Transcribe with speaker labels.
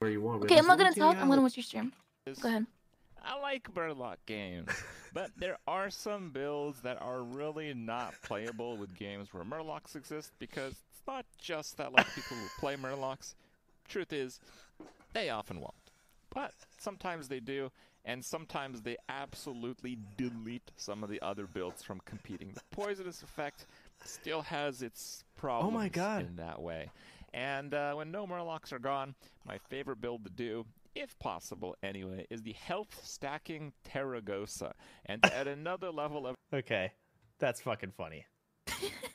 Speaker 1: Where you want.
Speaker 2: Okay, I'm not gonna talk. I'm gonna watch your stream. Go ahead.
Speaker 3: I like Murloc games, but there are some builds that are really not playable with games where Murlocs exist because it's not just that like people who play Murlocs. Truth is, they often won't. But sometimes they do, and sometimes they absolutely delete some of the other builds from competing. The poisonous effect still has its oh problems
Speaker 4: God.
Speaker 3: in that way. And uh, when no Murlocs are gone, my favorite build to do, if possible anyway, is the health stacking Tarecgosa. And to add another level of
Speaker 4: Okay, that's fucking funny.